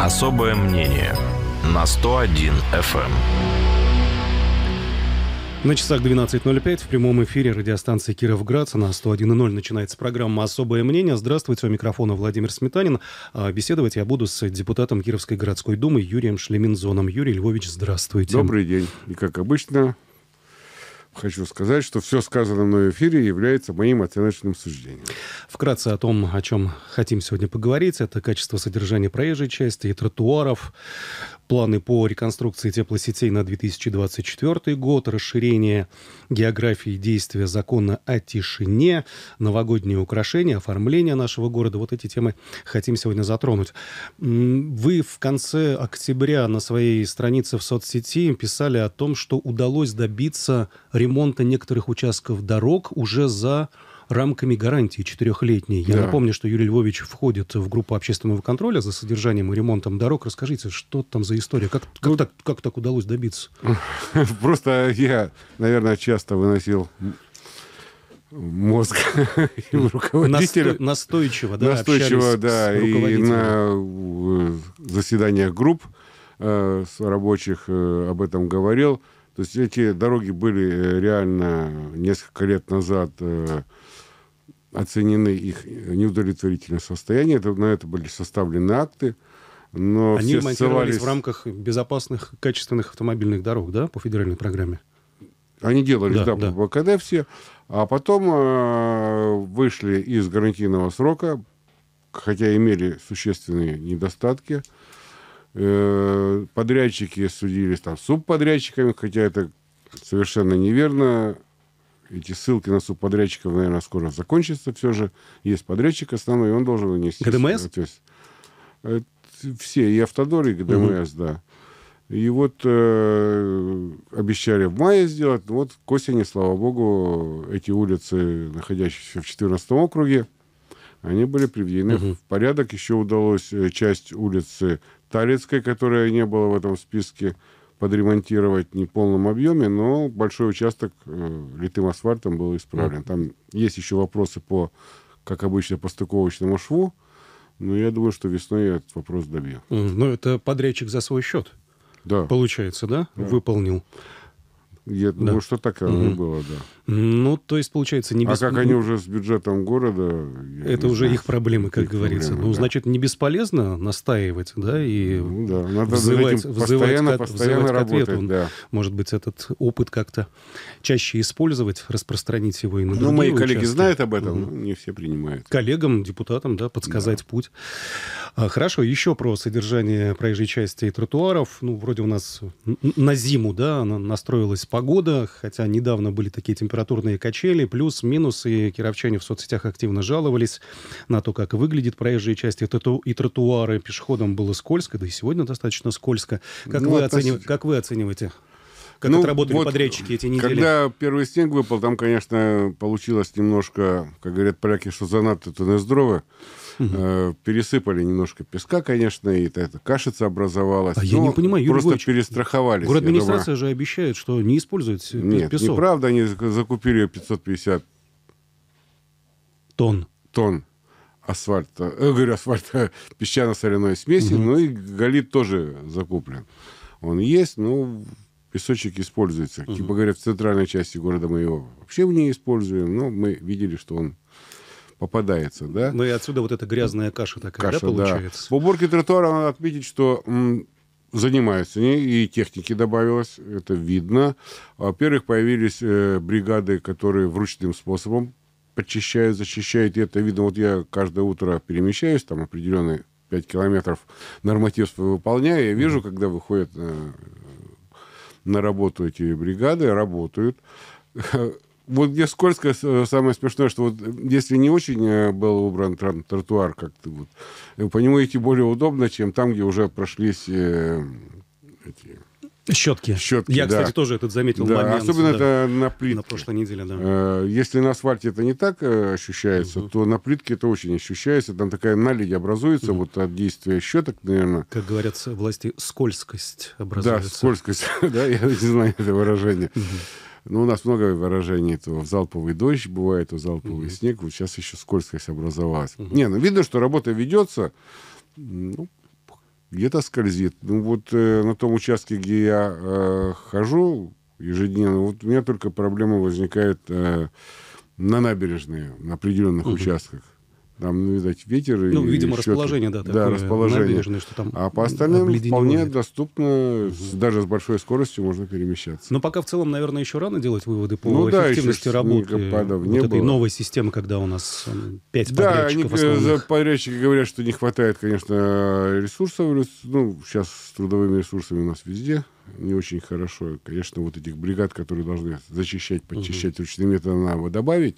Особое мнение на 101 FM. На часах 12.05 в прямом эфире радиостанции Кировград на 101.0 начинается программа «Особое мнение». Здравствуйте, у микрофона Владимир Сметанин. А беседовать я буду с депутатом Кировской городской думы Юрием Шлеминзоном. Юрий Львович, здравствуйте. Добрый день. И как обычно, хочу сказать, что все сказанное мной в эфире является моим оценочным суждением. Вкратце о том, о чем хотим сегодня поговорить. Это качество содержания проезжей части и тротуаров, планы по реконструкции теплосетей на 2024 год, расширение географии действия закона о тишине, новогодние украшения, оформление нашего города. Вот эти темы хотим сегодня затронуть. Вы в конце октября на своей странице в соцсети писали о том, что удалось добиться ремонта некоторых участков дорог уже за рамками гарантии четырехлетней. Я да. напомню, что Юрий Львович входит в группу общественного контроля за содержанием и ремонтом дорог. Расскажите, что там за история? Как, как, ну, так, как так удалось добиться? Просто я, наверное, часто выносил мозг руководителя. Настойчиво, да, Настойчиво, да, и на э, заседаниях групп э, рабочих э, об этом говорил. То есть эти дороги были э, реально несколько лет назад э, оценены их неудовлетворительное состояние. Это, на это были составлены акты. Но Они все монтировались ссылались... в рамках безопасных, качественных автомобильных дорог, да, по федеральной программе? Они делались, да, да, да. по ВКД все. А потом э, вышли из гарантийного срока, хотя имели существенные недостатки. Э, подрядчики судились там субподрядчиками, хотя это совершенно неверно эти ссылки на субподрядчиков, наверное, скоро закончатся все же. Есть подрядчик основной, и он должен вынести... ГДМС? Э, все, и Автодор, и ГДМС, угу. да. И вот э, обещали в мае сделать. Вот к осени, слава богу, эти улицы, находящиеся в 14 округе, они были приведены угу. в порядок. Еще удалось э, часть улицы Талицкой, которая не была в этом списке, подремонтировать не в полном объеме, но большой участок э, литым асфальтом был исправлен. Там есть еще вопросы по, как обычно, по стыковочному шву, но я думаю, что весной я этот вопрос добью. Ну, это подрядчик за свой счет. Да. Получается, да? да. Выполнил. Я да. думаю, что так оно угу. и было, да. Ну, то есть, получается, не без... А как они уже с бюджетом города... Это уже знаю, их проблемы, как говорится. Проблемы, ну, да. значит, не бесполезно настаивать, да, и ну, да. Надо взывать, постоянно, взывать, постоянно взывать работать, к ответу. Да. Может быть, этот опыт как-то чаще использовать, распространить его и на Ну, мои коллеги участки. знают об этом, угу. но не все принимают. Коллегам, депутатам, да, подсказать да. путь. А, хорошо, еще про содержание проезжей части и тротуаров. Ну, вроде у нас на зиму, да, настроилась погода, хотя недавно были такие температурные качели, плюс-минус, и кировчане в соцсетях активно жаловались на то, как выглядит проезжая часть и тротуары. Пешеходам было скользко, да и сегодня достаточно скользко. Как, ну, вы, оценив... как вы оцениваете? Как ну, отработали вот подрядчики эти недели? Когда первый снег выпал, там, конечно, получилось немножко, как говорят поляки, что занадто то не здорово. Угу. пересыпали немножко песка, конечно, и это кашица образовалась. А я не понимаю, Юрий Просто Львович, перестраховались. Город администрация же обещает, что не использует Нет, песок. неправда, они закупили 550 тонн. Тонн асфальта, э, говорю, асфальта, песчано-соляной смеси, угу. ну и галит тоже закуплен. Он есть, но песочек используется. Угу. Типа говорят, в центральной части города мы его вообще не используем, но мы видели, что он попадается, да. Ну и отсюда вот эта грязная каша такая, каша, да, получается? Да. В уборке тротуара надо отметить, что занимаются они, и техники добавилось, это видно. Во-первых, появились э, бригады, которые вручным способом подчищают, зачищают, и это видно. Вот я каждое утро перемещаюсь, там определенные 5 километров норматив выполняю, я вижу, когда выходят э, на работу эти бригады, работают вот мне скользко э, самое смешное, что вот если не очень э, был убран тротуар как-то вот, э, по нему идти более удобно, чем там, где уже прошлись э, эти... Щетки. Щетки, Я, да. кстати, тоже этот заметил да, момент. Особенно да, это на плитке. На прошлой неделе, да. Если на асфальте это не так ощущается, угу. то на плитке это очень ощущается. Там такая наледь образуется угу. вот от действия щеток, наверное. Как говорят власти, скользкость образуется. Да, скользкость. да, я не знаю это выражение. Ну, у нас много выражений. То залповый дождь бывает, то залповый mm-hmm. снег. Вот сейчас еще скользкость образовалась. Mm-hmm. Не, ну видно, что работа ведется. Ну, где-то скользит. Ну вот э, на том участке, где я э, хожу ежедневно, вот у меня только проблема возникает э, на набережной, на определенных угу. участках. Там, ну, видать, ветер. Ну, и видимо, расположение, да, да, расположение. что там а по остальным вполне доступно, даже с большой скоростью можно перемещаться. Но пока в целом, наверное, еще рано делать выводы по ну, эффективности да, работы вот не этой было. новой системы, когда у нас пять да, подрядчиков они, основных. подрядчики говорят, что не хватает, конечно, ресурсов. Ну, сейчас с трудовыми ресурсами у нас везде не очень хорошо. Конечно, вот этих бригад, которые должны зачищать, подчищать угу. ручным методом, надо добавить.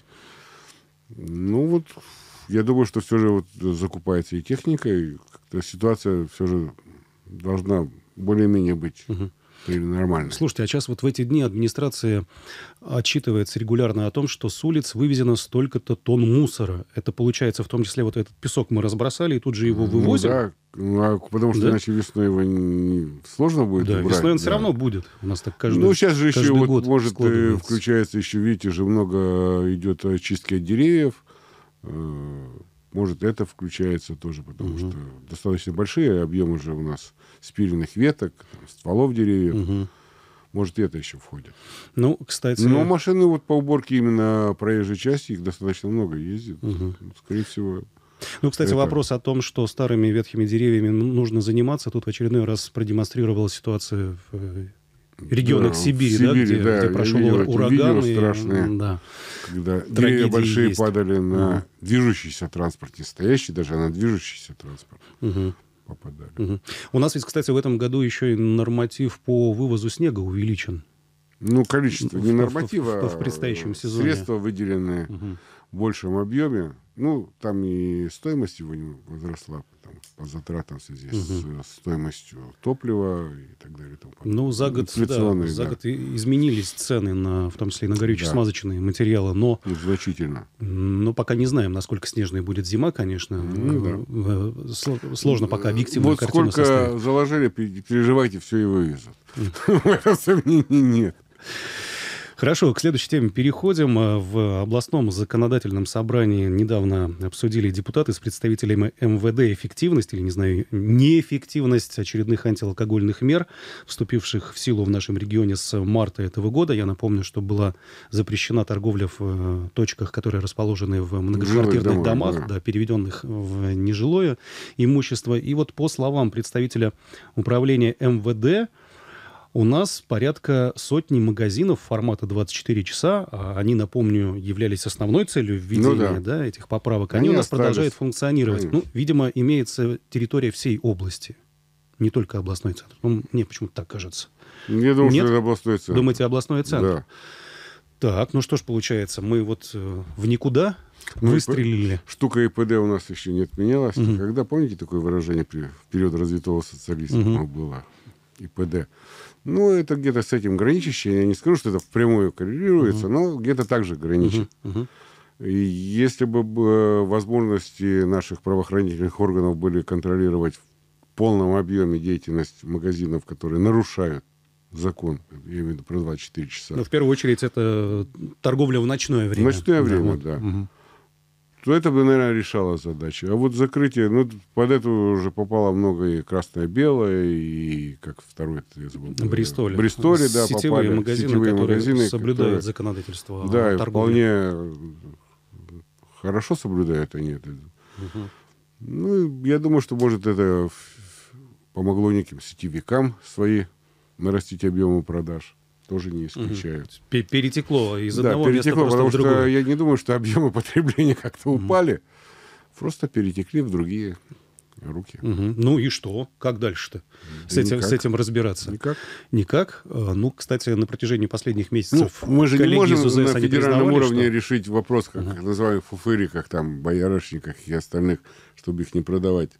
Ну, вот я думаю, что все же вот закупается и техника, и ситуация все же должна более-менее быть угу. нормальной. Слушайте, а сейчас вот в эти дни администрация отчитывается регулярно о том, что с улиц вывезено столько-то тонн мусора. Это получается в том числе вот этот песок мы разбросали и тут же его ну вывозим. Ну, да, ну, а потому что да? иначе весной его не... сложно будет да, убрать. весной он да. все равно будет. У нас так каждый Ну, сейчас же еще вот, может, э, включается еще, видите, же много идет чистки от деревьев может, это включается тоже, потому угу. что достаточно большие объемы же у нас спиленных веток, стволов деревьев. Угу. Может, это еще входит. Ну, кстати... Но машины вот по уборке именно проезжей части, их достаточно много ездит. Угу. Скорее всего... Ну, кстати, это... вопрос о том, что старыми ветхими деревьями нужно заниматься, тут в очередной раз продемонстрировала ситуация в э, регионах да, Сибири, Сибири, да, где, да, где прошел видел, ураган. Видео страшные, да, когда деревья большие есть. падали на угу. движущийся транспорт, не стоящий даже, а на движущийся транспорт. Угу. Попадали. Угу. У нас ведь, кстати, в этом году еще и норматив по вывозу снега увеличен. Ну, количество, не норматива, в, в, в предстоящем сезоне. средства выделенные угу. в большем объеме. Ну, там и стоимость его возросла, там, по затратам в связи угу. с стоимостью топлива и так далее. Тому ну, за год, да, за год изменились цены, на, в том числе и на горюче-смазочные да. материалы, но... Ну, значительно. Но пока не знаем, насколько снежной будет зима, конечно. Ну, да. Сложно пока объективно Вот сколько составить. заложили, переживайте, все и вывезут. В этом сомнений нет. Хорошо, к следующей теме переходим. Э, в областном законодательном собрании недавно обсудили депутаты с представителями МВД эффективность, или, не знаю, неэффективность очередных антиалкогольных мер, вступивших в силу в нашем регионе с марта этого года. Я напомню, что была запрещена торговля в э, точках, которые расположены в многоквартирных домах, да. Да, переведенных в нежилое имущество. И вот по словам представителя управления МВД, у нас порядка сотни магазинов формата 24 часа. А они, напомню, являлись основной целью введения ну, да. Да, этих поправок. Они, они у нас остались. продолжают функционировать. Конечно. Ну, видимо, имеется территория всей области, не только областной центр. Ну, мне почему-то так кажется. Я думаю, Нет? что это областной центр. Думаете, областной центр? Да. Так, ну что ж получается, мы вот э, в никуда ну, выстрелили. Штука ИПД у нас еще не отменялась. Угу. Когда, помните, такое выражение в период развитого социализма угу. было? ИПД. Ну, это где-то с этим граничащее. Я не скажу, что это впрямую коррелируется, угу. но где-то также граничит. Угу. И если бы возможности наших правоохранительных органов были контролировать в полном объеме деятельность магазинов, которые нарушают закон, я имею в виду про 24 часа. Но в первую очередь это торговля в ночное время. В ночное время, да. да. Угу то это бы, наверное, решало задачу. А вот закрытие, ну, под это уже попало много и красное-белое, и как второй, я забыл. Бристоле. Бристоле, да, сетевые попали. Магазины, сетевые магазины, соблюдают которые, законодательство Да, торговли. вполне хорошо соблюдают они это. Угу. Ну, я думаю, что, может, это помогло неким сетевикам свои нарастить объемы продаж тоже не исключают. Угу. Перетекло из да, одного перетекло, места потому в другое. что я не думаю, что объемы потребления как-то угу. упали. Просто перетекли в другие руки. Угу. Ну и что? Как дальше-то да с, этим, с этим разбираться? Никак. Никак? А, ну, кстати, на протяжении последних месяцев... Ну, мы же не можем на федеральном уровне что... решить вопрос, как угу. называемых фуфыриках, там, боярышниках и остальных, чтобы их не продавать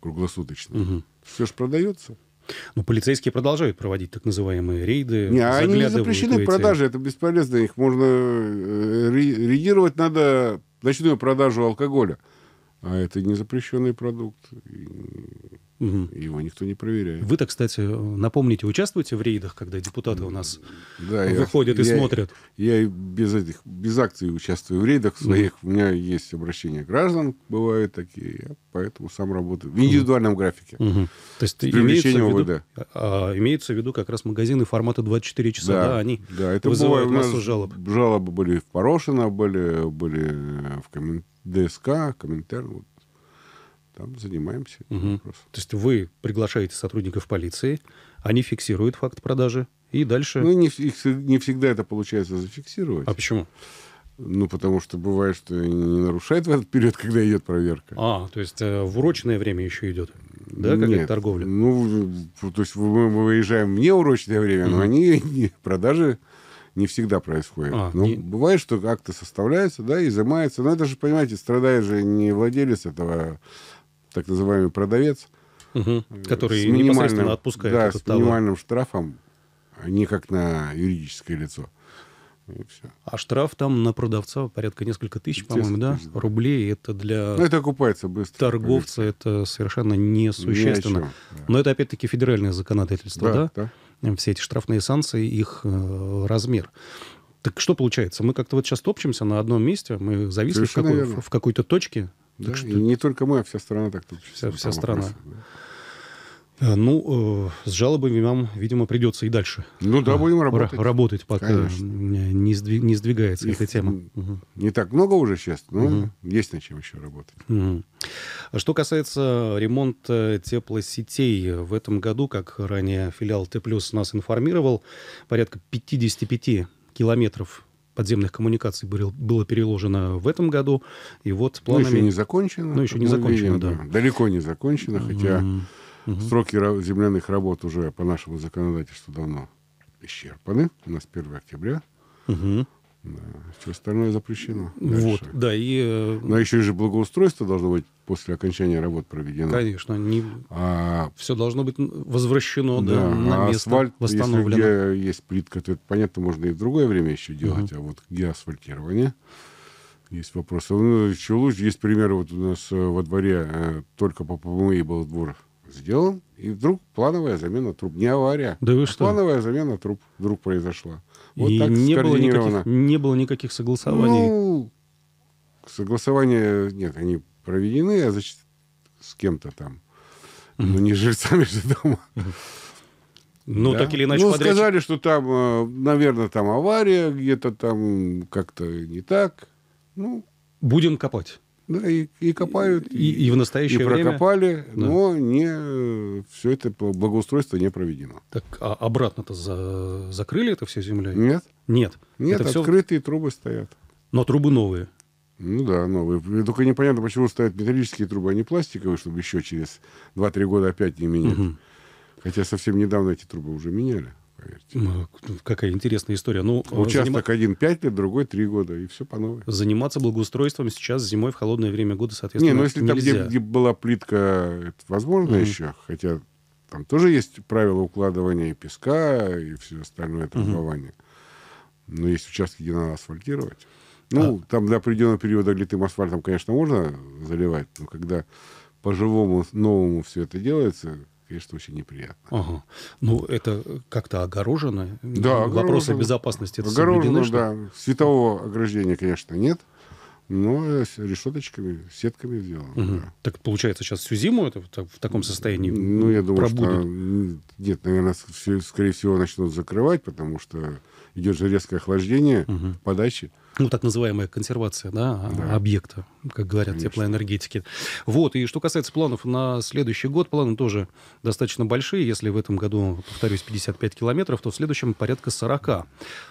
круглосуточно. Угу. Все же продается. Ну, полицейские продолжают проводить так называемые рейды. Не, они не запрещены продажи, это бесполезно. Их можно э, регулировать надо ночную продажу алкоголя. А это не запрещенный продукт. Мгм. Его никто не проверяет. Вы-то, кстати, напомните, участвуете в рейдах, когда депутаты у нас Да, я- выходят и я- смотрят? Я и без этих, без акций участвую в рейдах своих. У меня есть обращения граждан, бывают такие. Я поэтому сам работаю в индивидуальном графике. Мгм. То есть имеется в, виду, а, имеется в виду как раз магазины формата 24 часа, да, они да, это вызывают бывает. Массу жалоб. Жалобы были в Порошино, были, были в Коммен- ДСК, Коминтерн. Вот. Там занимаемся вопросом. То есть вы приглашаете сотрудников полиции, они фиксируют факт продажи, и дальше... Ну, не, не всегда это получается зафиксировать. а почему? Ну, потому что бывает, что не нарушают в этот период, когда идет проверка. А, то есть э, в урочное время еще идет, да, какая-то Нет. торговля? Ну, то есть мы, мы выезжаем в неурочное время, но они не- продажи не всегда происходят. А, ну, не- Бывает, что акты составляются, да, изымаются. Но это же, понимаете, страдает же не владелец этого, так называемый продавец. Мгм. Который непосредственно отпускает да, этот с товар. минимальным штрафом, а не как на юридическое лицо. И всё. А штраф там на продавца порядка несколько тысяч, по-моему, да? 10 тысяч, да. Рублей. Это для Ну, это окупается быстро. торговца это совершенно. Ни несущественно. чем, да. Но это опять-таки федеральное законодательство, да? Да, да. Все эти штрафные санкции, их э, размер. Так что получается? Мы как-то вот сейчас топчемся на одном месте, мы зависли в, какой- верно. в какой-то точке. Да, Так что- И не только мы, а вся страна так тут. Вся- вся страна. вопросы, да. Э, Ну, э, с жалобами вам, видимо, придется и дальше Ну да, будем ра- работать. работать, пока Конечно. не, сдви- не сдвигается Их, эта тема. Не так много уже сейчас, но есть над чем еще работать. А Что касается ремонта теплосетей, в этом году, как ранее филиал Т+, нас информировал, порядка 55 километров подземных коммуникаций было, переложено в этом году. И вот Ну, планами... еще не закончено. Ну, еще не закончено, видим, да. Далеко не закончено, хотя. Мгм. сроки земляных работ уже по нашему законодательству давно исчерпаны. У нас 1 октября. Мгм. Да. Все остальное запрещено. Вот, Дальше. да, и, э, Но еще же благоустройство должно быть после окончания работ проведено. конечно, не... А все должно быть возвращено да, Да, на а место, асфальт, восстановлено. если где есть плитка, то это, понятно, можно и в другое время еще делать, а вот где асфальтирование, есть вопросы. Ну, еще лучше, есть примеры, вот у нас э, во дворе э, только по ПМИ был двор сделан, и вдруг плановая замена труб. Не авария, Да вы а что? плановая замена труб вдруг произошла. Вот и так не было, никаких, не было никаких согласований. Ну, согласования нет, они проведены, а значит, с кем-то там. Ну, не с жильцами же дома. ну, Да. так или иначе, Ну, подрядчик- сказали, что там, наверное, там авария, где-то там как-то не так. Ну, будем копать. Да, и, и копают, И, и в настоящее и время... прокопали, Да. но не, все это благоустройство не проведено. Так а обратно-то за- закрыли это все землей? Нет, Нет. нет, это открытые трубы стоят. Но трубы новые. Ну да, новые. И Только непонятно, почему ставят металлические трубы, а не пластиковые, чтобы еще через 2-3 года опять не менять. Мгм. Хотя совсем недавно эти трубы уже меняли, поверьте. Ну, Какая интересная история. Ну, э, Участок занима- один 5 лет, другой 3 года, и все по новой. заниматься благоустройством сейчас зимой в холодное время года, Не, соответственно, ну если там, где, нельзя. где была плитка, это возможно Мгм. еще, хотя там тоже есть правила укладывания и песка, и все остальное трамбование. Но есть участки, где надо асфальтировать. Ну, А там до определенного периода литым асфальтом, конечно, можно заливать, но когда по-живому, новому все это делается, конечно, очень неприятно. Ага. Ну, это как-то огорожено? Да, Вопросы огорожено. безопасности это Огорожено, что да. Светового ограждения, конечно, нет, но с решеточками, сетками сделано. Мгм. да. Так получается, сейчас всю зиму это в, так- в таком состоянии Ну, я думаю, что пробудет? м, нет, наверное, все, скорее всего, начнут закрывать, потому что идет же резкое охлаждение Мгм. подачи. Ну, так называемая консервация да, Да. объекта, как говорят Конечно. теплоэнергетики. Вот, и что касается планов на следующий год, планы тоже достаточно большие. Если в этом году, повторюсь, 55 километров, то в следующем порядка 40.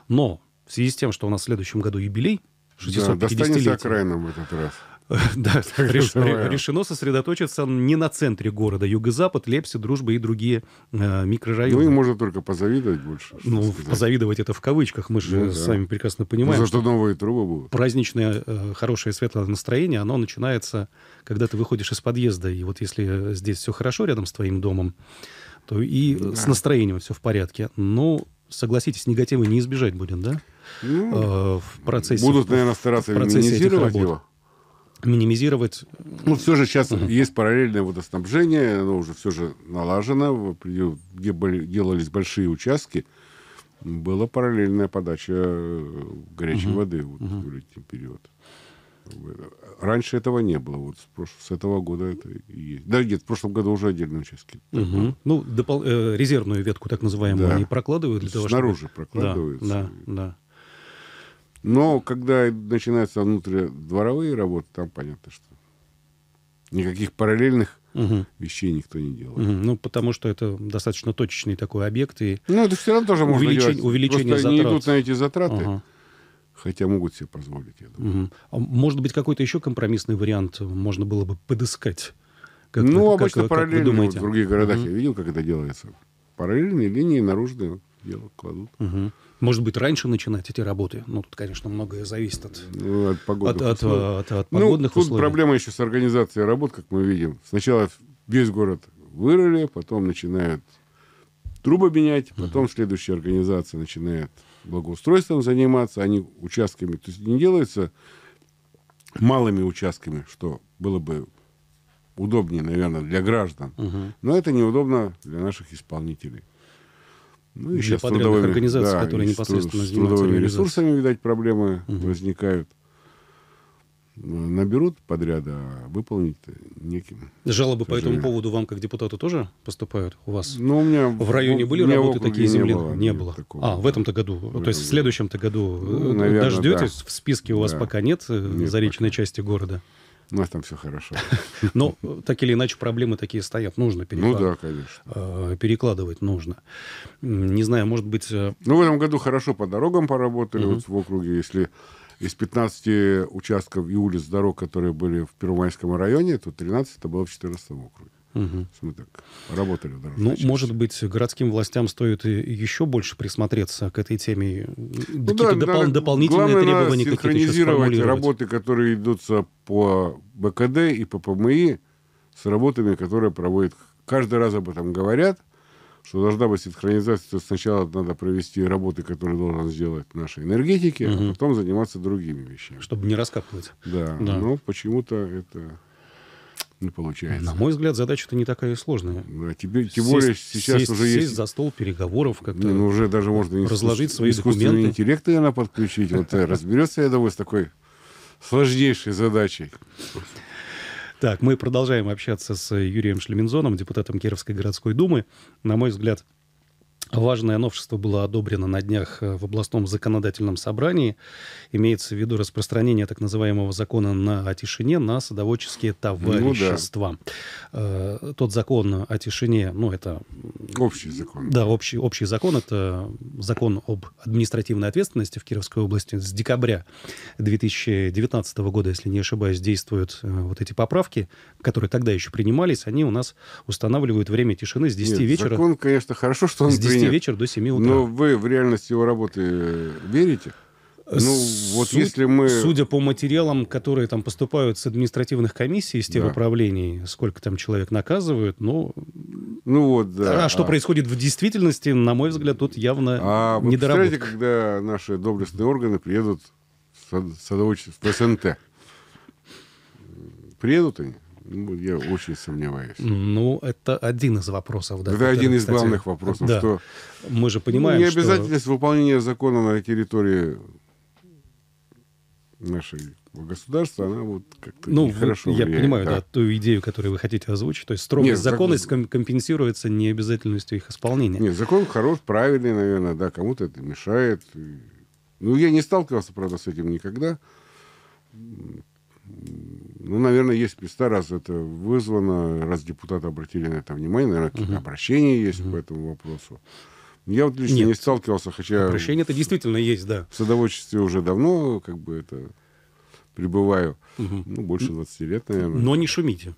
Но в связи с тем, что у нас в следующем году юбилей, Да, достанется 650 окраинам в этот раз. Да, решено сосредоточиться не на центре города. Юго-Запад, Лепси, Дружба и другие э, Ну, им микрорайоны. можно только позавидовать больше. что Ну, сказать. позавидовать это в кавычках, мы же Ну, да. с вами прекрасно Ну, понимаем, зато новые трубы будут. праздничное, э, хорошее, светлое настроение, оно начинается, когда ты выходишь из подъезда. И вот если здесь все хорошо рядом с твоим домом, то и Да. с настроением все в порядке. Ну, согласитесь, негатива не избежать будем, да? Ну, Э, в процессе... будут, наверное, стараться в процессе этих минимизировать работ. его. Минимизировать... Ну, все же сейчас uh-huh. есть параллельное водоснабжение, оно уже все же налажено, где были, делались большие участки, была параллельная подача э, горячей uh-huh. воды вот, uh-huh. в летний период. Раньше этого не было. Вот с, прош... с этого года это и есть. Да нет, в прошлом году уже отдельные участки. Угу. Ну, допол... э, резервную ветку, так называемую, да. они прокладывают для того, Снаружи чтобы... прокладываются. Да, да, да. Но когда начинаются внутридворовые работы, там понятно, что никаких параллельных угу. вещей никто не делает. Угу. Ну, потому что это достаточно точечный такой объект. И ну, это все равно тоже можно увеличение, делать. Увеличение Просто затрат. не идут на эти затраты. Ага. Хотя могут себе позволить, я думаю. Угу. А может быть, какой-то еще компромиссный вариант можно было бы подыскать? Как ну, вы, обычно как, параллельно. Как вот в других городах угу. я видел, как это делается. Параллельные линии наружные дело кладут. Угу. Может быть, раньше начинать эти работы? Ну, тут, конечно, многое зависит от, ну, от погодных от, условий. От, от, от ну, погодных тут условий. проблема еще с организацией работ, как мы видим. Сначала весь город вырыли, потом начинают трубы менять, потом uh следующая организация начинает благоустройством заниматься, они участками. То есть не делается малыми участками, что было бы удобнее, наверное, для граждан. uh Но это неудобно для наших исполнителей. Ну, и для подрядных трудовыми, организаций, да, которые непосредственно с, занимаются трудовыми ресурсами, видать, проблемы угу. возникают. Наберут подряда, а выполнить неким. Жалобы по этому поводу вам, как депутату, тоже поступают у вас? Ну, у меня в районе были работы такие земли? Не было. Не было. Такого, а, в этом-то году. В То есть в следующем-то году ну, наверное, дождетесь? Да. В списке у вас да. пока нет, э, нет заречной пока. части города? У нас там все хорошо. Но так или иначе проблемы такие стоят. Нужно перекладывать. Ну да, конечно. Э, перекладывать нужно. Не знаю, может быть... Э, ну, в этом году хорошо по дорогам поработали угу. вот в округе. Если из 15 участков и улиц дорог, которые были в Первомайском районе, то 13 это было в 14 округе. Угу. Мы так работали в Ну, части. может быть, городским властям стоит еще больше присмотреться к этой теме. Ну, Какие-то да, допол- дополнительные главное, требования какие-то синхронизировать работы, которые идутся по БКД и по ПМИ с работами, которые проводят. Каждый раз об этом говорят, что должна быть синхронизация. Сначала надо провести работы, которые должен сделать наши энергетики, угу. а потом заниматься другими вещами. Чтобы не раскапывать. Да, да. но почему-то это не получается. На мой взгляд, задача-то не такая сложная. Да, тебе, тем более сейчас сесть, уже сесть есть... за стол переговоров, как-то ну, уже даже можно разложить свои искусственный документы. интеллект, наверное, подключить. Вот э, разберется, я думаю, с такой сложнейшей задачей. Так, мы продолжаем общаться с Юрием Шлемензоном, депутатом Кировской городской думы. На мой взгляд, Важное новшество было одобрено на днях э, в областном законодательном собрании. Имеется в виду распространение так называемого закона на, о тишине на садоводческие товарищества. Ну, да. Тот закон о тишине, ну, это... Общий закон. Да, общий, общий закон. Это закон об административной ответственности в Кировской области. С декабря 2019 года, если не ошибаюсь, действуют э, вот эти поправки, которые тогда еще принимались. Они у нас устанавливают время тишины с 10 Нет, вечера. закон, конечно, хорошо, что он с 10 вечера до 7 утра. Но вы в реальность его работы верите? Ну, вот Суд, если мы... Судя по материалам, которые там поступают с административных комиссий, из теруправлений, да. сколько там человек наказывают, ну... Ну вот, да. А что а... происходит в действительности, на мой взгляд, тут явно а вы представляете, когда наши доблестные органы приедут в садоводчество, в СНТ? Приедут они? Ну, я очень сомневаюсь. Ну, это один из вопросов. Да, это один из кстати, главных вопросов. Да. Что, Мы же понимаем, ну, необязательность что... выполнения закона на территории нашей государства, она вот как-то ну, нехорошо Я влияет, понимаю, да. да, ту идею, которую вы хотите озвучить. То есть строгость Нет, законность закон... компенсируется необязательностью их исполнения. Нет, закон хорош, правильный, наверное, да, кому-то это мешает. Ну, я не сталкивался, правда, с этим никогда. Ну, наверное, есть места, раз это вызвано, раз депутаты обратили на это внимание, наверное, какие-то угу. обращения есть угу. по этому вопросу. Я вот лично Нет. не сталкивался, хотя... Обращение-то действительно есть, да. В садоводчестве уже давно, как бы, это пребываю. Угу. Ну, больше 20 лет, наверное. Но не шумите.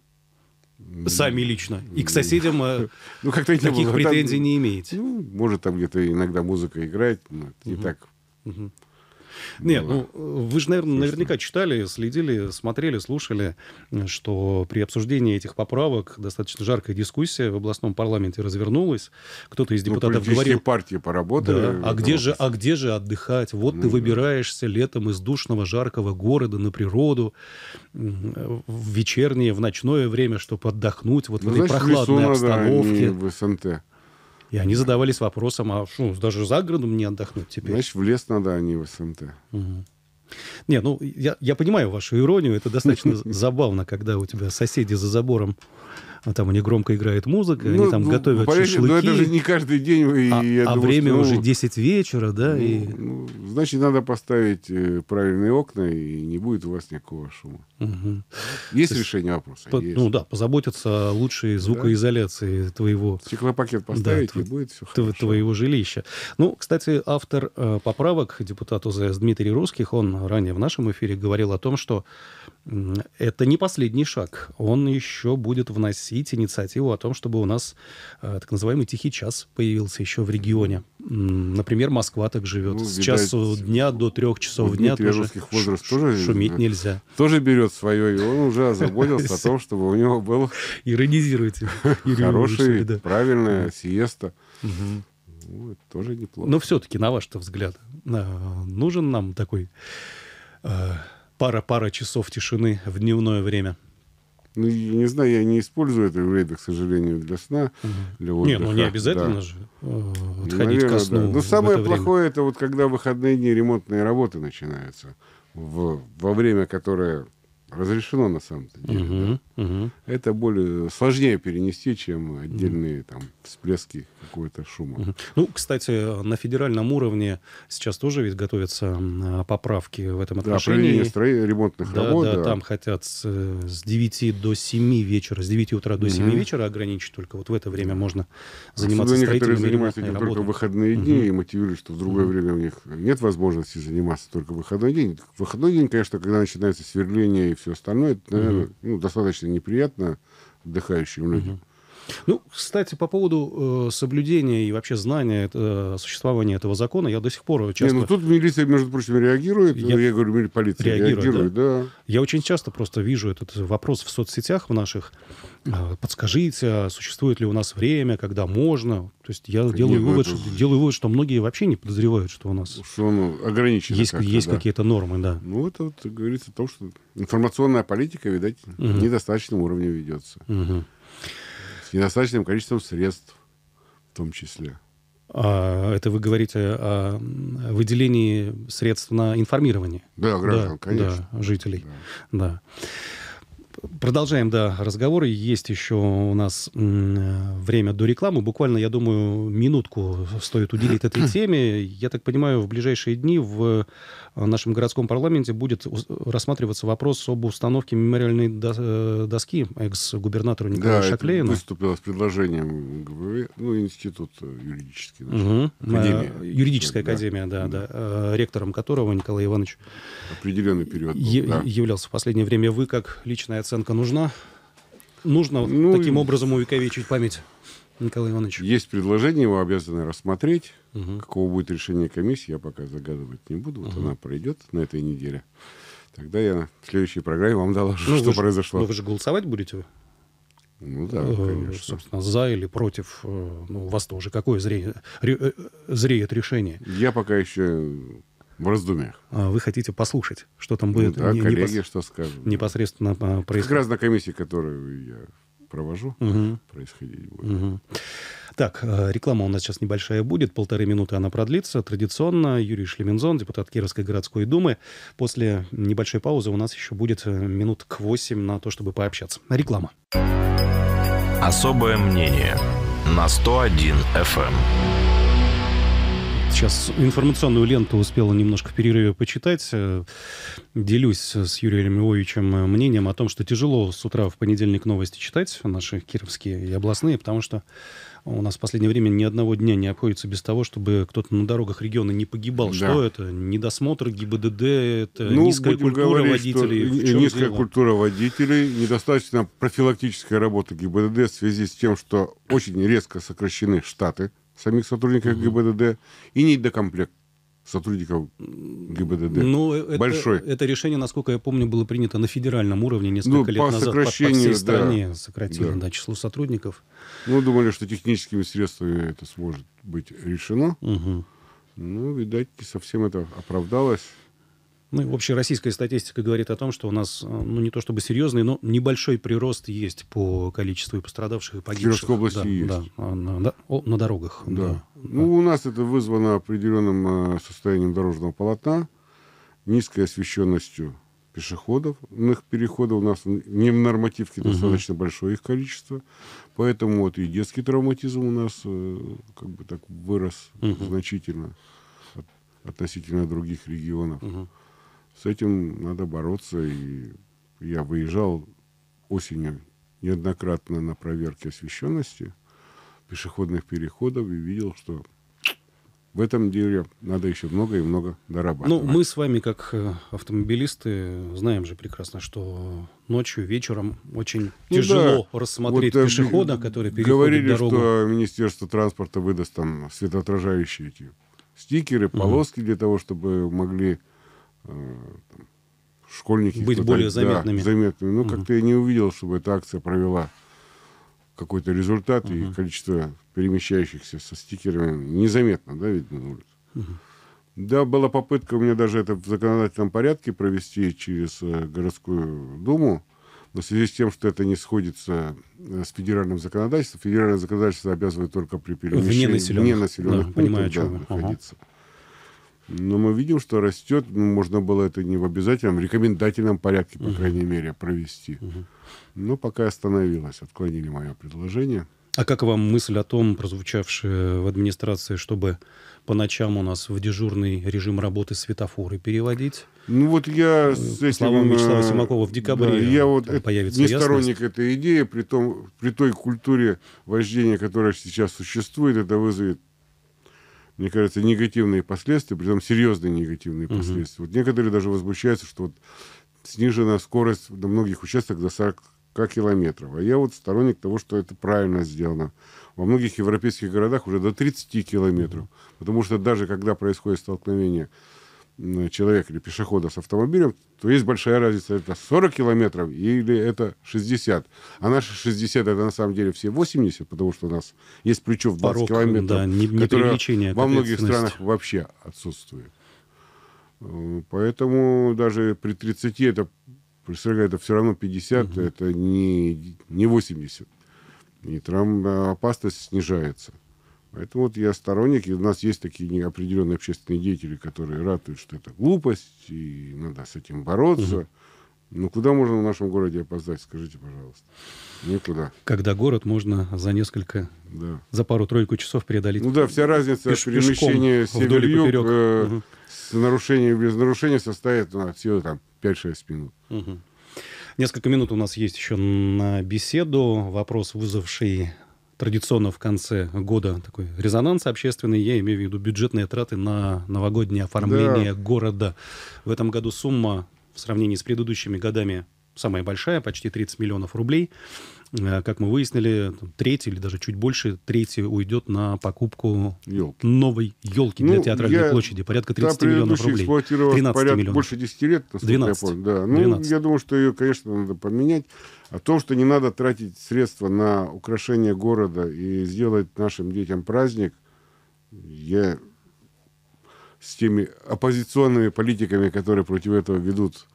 Сами лично. И к соседям э, ну, как таких претензий не имеете. Ну, может, там где-то иногда музыка играет, но это угу. не так. Угу. Нет, ну, вы же, наверное, наверняка читали, следили, смотрели, слушали, что при обсуждении этих поправок достаточно жаркая дискуссия в областном парламенте развернулась. Кто-то из Ну, депутатов политические говорил... партии поработали. Да, а где, же, а где же отдыхать? Вот Ну ты выбираешься летом из душного, жаркого города на природу, в вечернее, в ночное время, чтобы отдохнуть вот в Ну, этой значит, в лесу прохладной надо, а не обстановке. в СНТ. И они задавались вопросом, а что, даже за городом не отдохнуть теперь? Значит, в лес надо, а не в СНТ. Мгм. Не, ну, я, я понимаю вашу иронию, это достаточно забавно, когда у тебя соседи за забором, а там у них громко играет музыка, они Ну, там ну, готовят поверьте, шашлыки, Но это же не каждый день. И а, я а думаю, время что, ну, уже 10 вечера, да, ну, и... ну, значит, надо поставить э, правильные окна, и не будет у вас никакого шума. Мгм. Есть То решение вопроса? По- Есть. ну да, позаботиться о лучшей звукоизоляции твоего, Стеклопакет поставить, Да, и будет все хорошо. твоего жилища. Ну, кстати, автор э, поправок, депутат УЗС Дмитрий Русских, он ранее в нашем эфире говорил о том, что это не последний шаг. Он еще будет вносить инициативу о том, чтобы у нас э, так называемый тихий час появился еще в регионе. Например, Москва так живет. Ну, С часу дня до трех часов у дня тоже возраст тоже, шуметь э, нельзя. Тоже берет свое, и он уже озаботился о том, чтобы у него был Иронизируйте. Хороший, правильная сиеста. Ну, это тоже неплохо. Но все-таки, на ваш взгляд, э, нужен нам такой пара-пара часов тишины в дневное время? Ну, я не знаю, я не использую это время, к сожалению, для сна, для Не, отдыха. ну не обязательно Да. же э, Ну, отходить наверное, ко сну. да. Но самое это время. плохое, это вот когда в выходные дни ремонтные работы начинаются. В, во время, которое разрешено на самом-то деле. Мгм, да. Мгм. Это более сложнее перенести, чем отдельные там всплески какого-то шума. Мгм. Ну, кстати, на федеральном уровне сейчас тоже ведь готовятся поправки в этом Да, отношении. проведение строи- ремонтных Да, работ. да, да. там хотят с, с 9 до 7 вечера, с 9 утра до 7 Мгм. вечера ограничить, только вот в это время можно заниматься Особенно некоторые занимаются этим только в выходные дни и мотивируют, что в другое время у них нет возможности заниматься только в выходной день. В выходной день, конечно, когда начинается сверление и все остальное, это, наверное, ну, достаточно неприятно отдыхающим людям. Ну, кстати, по поводу э, соблюдения и вообще знания э, существования этого закона, я до сих пор Не, часто... ну тут милиция, между прочим, реагирует. Я- Я, говорю, полиция Реагирует, реагирует, да. Я очень часто просто вижу этот вопрос в соцсетях в наших. э, Подскажите, а существует ли у нас время, когда можно? То есть я делаю, ну вывод, это- что, делаю вывод, что многие вообще не подозревают, что у нас Что ну, ограничено есть, есть да. какие-то нормы, да. Ну, это вот говорится о том, что информационная политика, видать, Мгм. недостаточным уровнем ведется. Мгм. Недостаточным количеством средств в том числе. А это вы говорите о выделении средств на информирование. Да, граждан, да, конечно. да, жителей. Да. Да. Продолжаем, да, разговоры. Есть еще у нас время до рекламы. Буквально, я думаю, минутку стоит уделить этой теме. Я так понимаю, в ближайшие дни в нашем городском парламенте будет рассматриваться вопрос об установке мемориальной э, доски экс-губернатору Николаю Да, Шаклеину. выступила с предложением ГВ, ну, институт э, юридический. наш, Мгм. Академия. Э, Юридическая Да. академия, да, да. Э, Ректором которого Николай Иванович Определенный период был, е- да. являлся в последнее время. Вы как личная оценка нужна? Нужно Ну, таким образом увековечить память Николая Ивановича? Есть предложение, его обязаны рассмотреть. Мгм. Какого будет решение комиссии, я пока загадывать не буду. Вот она пройдет на этой неделе. Тогда я в следующей программе вам доложу, Ну, что же- произошло. ну, вы же голосовать будете? Ну да, Э, конечно. Собственно, за или против? э, Ну, у вас тоже какое зреет, ре- э, зреет решение? Я пока еще в раздумьях. А Вы хотите послушать, что там Ну будет да, не- коллеги непос- что скажут. непосредственно а, Как раз на комиссии, которую я провожу, Мгм. происходить будет. Мгм. Так, э, реклама у нас сейчас небольшая будет, полторы минуты она продлится. Традиционно Юрий Шлемензон, депутат Кировской городской думы. После небольшой паузы у нас еще будет э, минут к восемь на то, чтобы пообщаться. Реклама. Особое мнение на 101 FM. Сейчас информационную ленту успела немножко в перерыве почитать. Э, Делюсь с Юрием Львовичем э, мнением о том, что тяжело с утра в понедельник новости читать, наши кировские и областные, потому что у нас в последнее время ни одного дня не обходится без того, чтобы кто-то на дорогах региона не погибал. Да. Что это? Недосмотр ГИБДД, это Ну, низкая культура говорить, водителей. Низкая дело? культура водителей, недостаточно профилактическая работа ГИБДД в связи с тем, что очень резко сокращены штаты самих сотрудников ГИБДД и недокомплект сотрудников ГИБДД. Ну, это, Большой. Это решение, насколько я помню, было принято на федеральном уровне несколько Ну, лет по назад. По, по сокращению, всей да. стране сократили Да. да, число сотрудников. Ну, думали, что техническими средствами это сможет быть решено. Мгм. Ну, видать, не совсем это оправдалось. Ну, общероссийская статистика говорит о том, что у нас, э, ну, не то чтобы серьезный, но небольшой прирост есть по количеству и пострадавших, и погибших. Кировской области да, есть. Да, на, да, о, на дорогах. Да. Ну, у нас это вызвано определенным э, состоянием дорожного полотна, низкой освещенностью пешеходных переходов. У нас не в нормативке Мгм. достаточно большое их количество. Поэтому вот и детский травматизм у нас э, как бы так вырос Мгм. значительно от- относительно других регионов. Мгм. С этим надо бороться. И я выезжал осенью неоднократно на проверке освещенности пешеходных переходов и видел, что в этом деле надо еще много и много Ну, дорабатывать. мы с вами, как э, автомобилисты, знаем же прекрасно, что ночью, вечером очень Ну тяжело да. рассмотреть Вот, э, пешехода, который переходит Говорили, дорогу. что Министерство транспорта выдаст там светоотражающие эти стикеры, полоски для того, чтобы могли там, школьники... Быть более да, заметными. заметными. Ну, как-то я не увидел, чтобы эта акция провела какой-то результат, и количество перемещающихся со стикерами незаметно, да, видно на улице. Да, была попытка у меня даже это в законодательном порядке провести через э, городскую думу, но в связи с тем, что это не сходится э, с федеральным законодательством, федеральное законодательство обязывает только при перемещении Вне населенных. вне населенных Да, понимаю, пунктов чем да, вы. Ага. Но мы видим, что растет, ну, можно было это не в обязательном, рекомендательном порядке, по крайней мере, провести. Но пока остановилось, отклонили мое предложение. А как вам мысль о том, прозвучавшая в администрации, чтобы по ночам у нас в дежурный режим работы светофоры переводить? Ну вот я с По этим... словам Вячеслава э, Симакова, в декабре да, я вот это- появится не ясность. сторонник этой идеи, при, том, при той культуре вождения, которая сейчас существует, это вызовет, мне кажется, негативные последствия, притом серьезные негативные Мгм. последствия. Вот некоторые даже возмущаются, что вот снижена скорость на многих участках до 40 километров. А я вот сторонник того, что это правильно сделано. Во многих европейских городах уже до 30 километров. Потому что даже когда происходит столкновение человека или пешехода с автомобилем, то есть большая разница, это 40 километров или это 60. А наши 60 это на самом деле все 80, потому что у нас есть плечо в 20 Порог, километров, да, не- не которое к во многих странах вообще отсутствует. Э, Поэтому даже при 30 это, это все равно 50, это не, не 80. И там э, опасность снижается. Поэтому вот я сторонник, и у нас есть такие не- определенные общественные деятели, которые ратуют, что это глупость, и надо с этим бороться. Ну, куда можно в нашем городе опоздать, скажите, пожалуйста. Никуда, Когда город можно за несколько, да. за пару-тройку часов преодолеть. Ну да, вся разница Пеш- перемещения север-юг э, Мгм. с нарушением без нарушения составит ну, всего там 5-6 минут. Мгм. Несколько минут у нас есть еще на беседу. Вопрос, вызвавший традиционно в конце года такой резонанс общественный. Я имею в виду бюджетные траты на новогоднее оформление города. В этом году сумма в сравнении с предыдущими годами самая большая, почти 30 миллионов рублей. Э, Как мы выяснили, треть или даже чуть больше трети уйдет на покупку Елки. новой елки для Ну, театральной я- площади. Порядка Та 30 миллионов предыдущая рублей. эксплуатировалась 13 порядка миллионов. больше 10 лет, насколько 12. я помню. Да. Ну, 12. я думаю, что ее, конечно, надо поменять. О том, что не надо тратить средства на украшение города и сделать нашим детям праздник, я с теми оппозиционными политиками, которые против этого ведут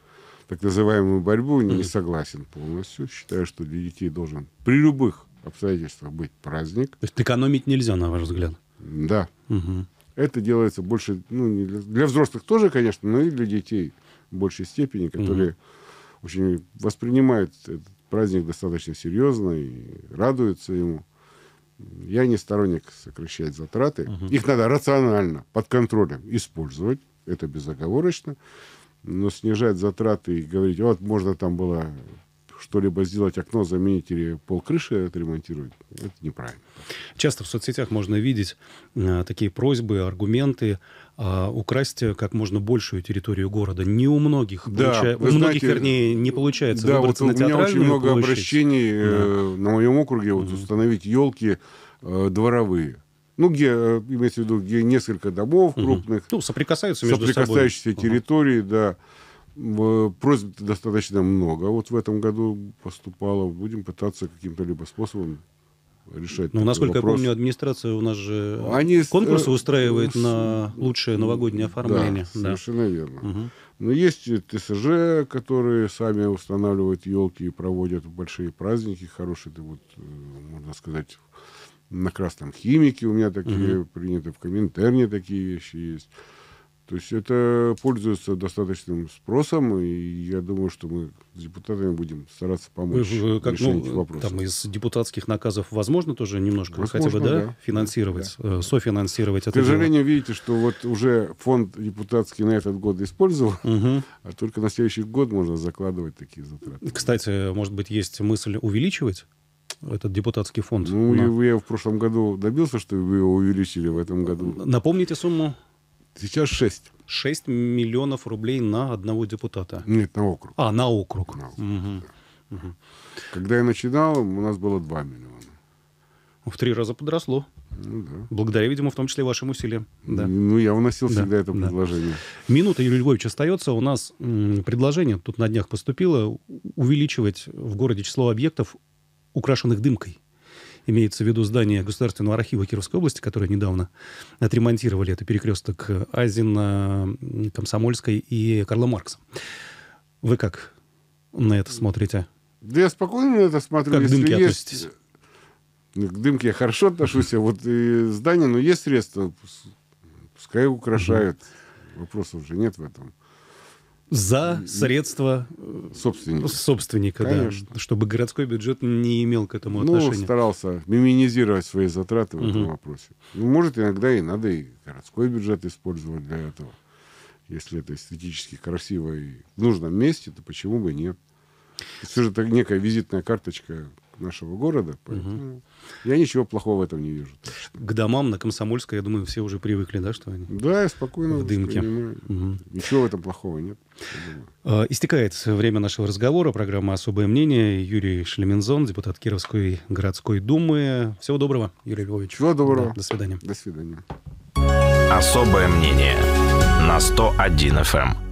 так называемую борьбу, не согласен полностью. Считаю, что для детей должен при любых обстоятельствах быть праздник. То есть экономить нельзя, на ваш взгляд? Да, Мгм. это делается больше, ну, не для, для взрослых тоже, конечно, но и для детей в большей степени, которые очень воспринимают этот праздник достаточно серьезно и радуются ему. Я не сторонник сокращать затраты. Их надо рационально, под контролем использовать. Это безоговорочно. Но снижать затраты и говорить, вот можно там было что-либо сделать, окно заменить или пол крыши отремонтировать, это неправильно. Часто в соцсетях можно видеть э, такие просьбы, аргументы э, украсть как можно большую территорию города. Не у многих, Да, получа- у многих, знаете, вернее, не получается Да, вот выбраться у на меня очень много площадь. обращений э, на моем округе вот, установить елки э, дворовые. Ну, где, э, имеется в виду, где несколько домов крупных, Ну, соприкасаются между собой. соприкасающиеся территории, да. В- Просьб достаточно много. Вот в этом году поступало. Будем пытаться каким-то либо способом решать Ну, насколько вопрос. я помню, администрация у нас же Они конкурсы э, устраивает на лучшее новогоднее оформление. Да, Да. совершенно верно. Мгм. Но есть ТСЖ, которые сами устанавливают елки и проводят большие праздники хорошие. Это вот, э, можно сказать, на Красном Химике у меня такие приняты, в Коминтерне такие вещи есть. То есть это пользуется достаточным спросом, и я думаю, что мы с депутатами будем стараться Вы помочь же, как, решению ну, этих вопросов. там из депутатских наказов возможно тоже немножко Возможно, хотя бы да, да. финансировать, э, софинансировать К это дело? сожалению, видите, что вот уже фонд депутатский на этот год использовал, Мгм. а только на следующий год можно закладывать такие затраты. Кстати, может быть, есть мысль увеличивать этот депутатский фонд? Ну, На- я в прошлом году добился, что вы его увеличили в этом году. Напомните сумму. Сейчас 6. 6 миллионов рублей на одного депутата. Нет, на округ. А, на округ. На округ, Мгм. Когда я начинал, у нас было 2 миллиона. В три раза подросло. Ну, да. Благодаря, видимо, в том числе вашим усилиям. Да. Ну, я вносил Да, всегда это да. предложение. Минута, Юрий Львович, остается. У нас предложение, тут на днях поступило, увеличивать в городе число объектов, украшенных дымкой. Имеется в виду здание Государственного архива Кировской области, которое недавно отремонтировали. Это перекресток Азина, м, Комсомольской и Карла Маркса. Вы как на это смотрите? Да я спокойно на это смотрю. Как если дымке есть... относитесь? Ну, К дымке я хорошо отношусь, а вот и здание, но есть средства, пус- пускай украшают. Вопросов же нет в этом. За средства э, Собственник. собственника, Конечно. да, чтобы городской бюджет не имел к этому Ну, отношения. старался минимизировать свои затраты в этом Мгм. вопросе. Ну, может, иногда и надо и городской бюджет использовать для этого. Если это эстетически красиво и в нужном месте, то почему бы нет? Все же это некая визитная карточка нашего города, поэтому я ничего плохого в этом не вижу. К домам на Комсомольской, я думаю, все уже привыкли, да, что они... Да, я спокойно В дымке. Мгм. Ничего в этом плохого нет. Э, Истекает время нашего разговора. Программа «Особое мнение». Юрий Шлемензон, депутат Кировской городской думы. Всего доброго, Юрий Львович. Всего доброго. Да, до свидания. До свидания. Особое мнение на 101 FM.